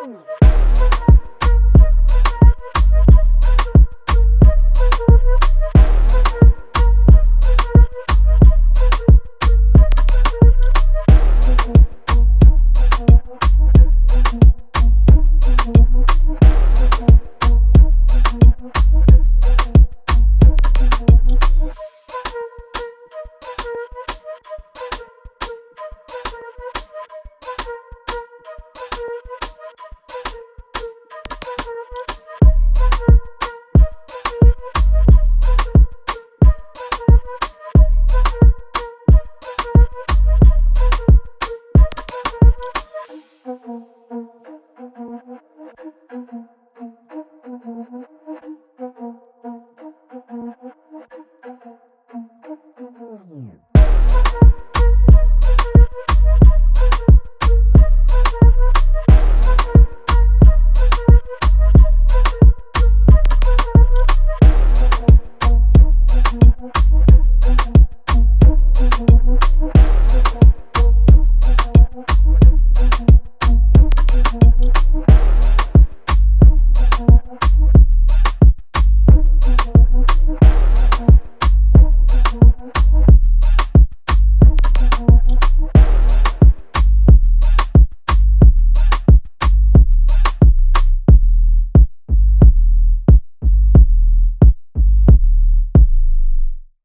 Ooh.